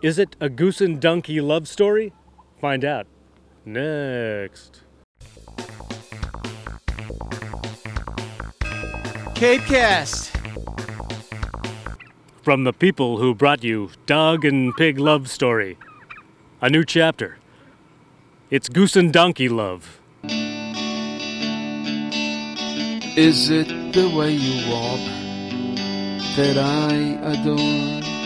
Is it a goose and donkey love story? Find out next. CapeCast. From the people who brought you Dog and Pig Love Story. A new chapter. It's Goose and Donkey Love. Is it the way you walk that I adore?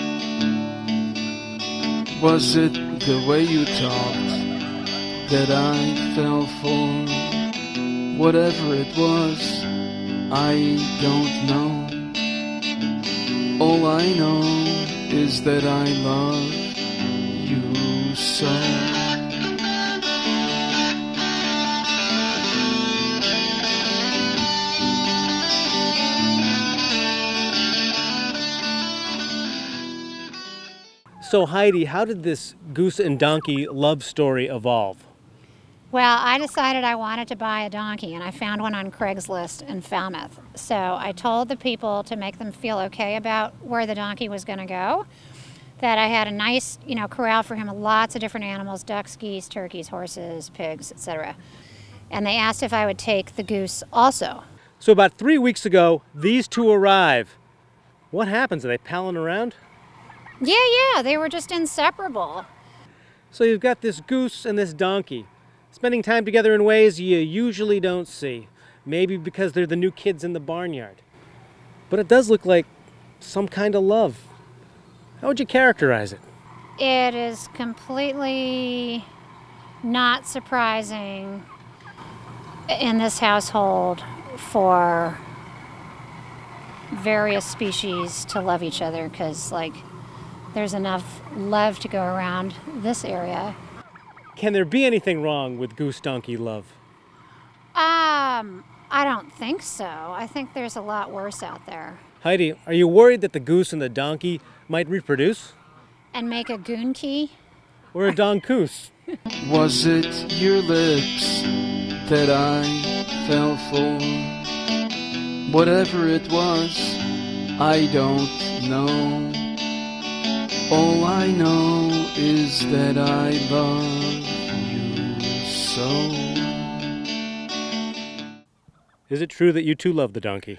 Was it the way you talked that I fell for? Whatever it was, I don't know. All I know is that I love you so. So, Heidi, how did this goose and donkey love story evolve? Well, I decided I wanted to buy a donkey, and I found one on Craigslist in Falmouth. So I told the people to make them feel okay about where the donkey was going to go. That I had a nice, you know, corral for him, lots of different animals: ducks, geese, turkeys, horses, pigs, etc. And they asked if I would take the goose also. So, about three weeks ago, these two arrive. What happens? Are they palling around? Yeah, yeah, they were just inseparable. So, you've got this goose and this donkey spending time together in ways you usually don't see. Maybe because they're the new kids in the barnyard. But it does look like some kind of love. How would you characterize it? It is completely not surprising in this household for various species to love each other because, like, there's enough love to go around this area. Can there be anything wrong with goose donkey love? Um, I don't think so. I think there's a lot worse out there. Heidi, are you worried that the goose and the donkey might reproduce? And make a goon key? Or a donkoose? Was it your lips that I fell for? Whatever it was, I don't know. All I know is that I love you so. Is it true that you too love the donkey?